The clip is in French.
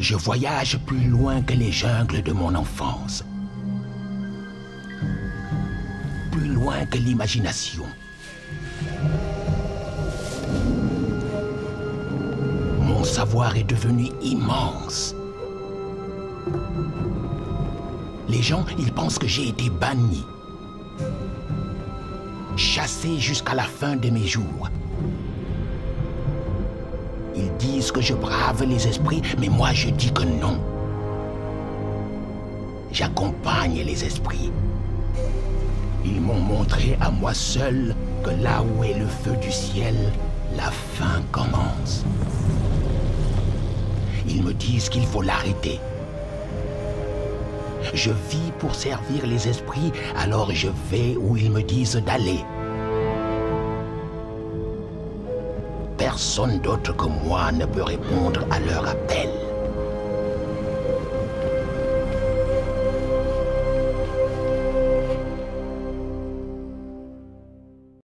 Je voyage plus loin que les jungles de mon enfance. Plus loin que l'imagination. Mon savoir est devenu immense. Les gens, ils pensent que j'ai été banni. Chassé jusqu'à la fin de mes jours. Ils disent que je brave les esprits, mais moi je dis que non. J'accompagne les esprits. Ils m'ont montré à moi seul que là où est le feu du ciel, la fin commence. Ils me disent qu'il faut l'arrêter. Je vis pour servir les esprits, alors je vais où ils me disent d'aller. Personne d'autre que moi ne peut répondre à leur appel.